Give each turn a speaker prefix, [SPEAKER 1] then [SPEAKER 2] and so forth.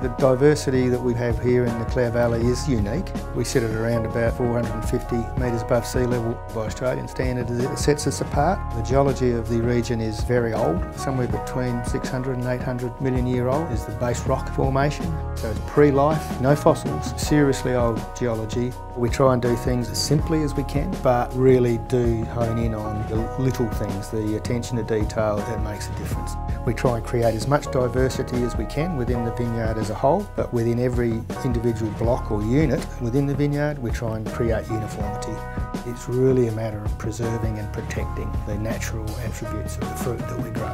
[SPEAKER 1] The diversity that we have here in the Clare Valley is unique. We sit at around about 450 metres above sea level by Australian standard. It sets us apart. The geology of the region is very old, somewhere between 600 and 800 million year old is the base rock formation. So it's pre-life, no fossils, seriously old geology. We try and do things as simply as we can, but really do hone in on the little things, the attention to detail that makes a difference. We try and create as much diversity as we can within the vineyard as a whole, but within every individual block or unit within the vineyard, we try and create uniformity. It's really a matter of preserving and protecting the natural attributes of the fruit that we grow.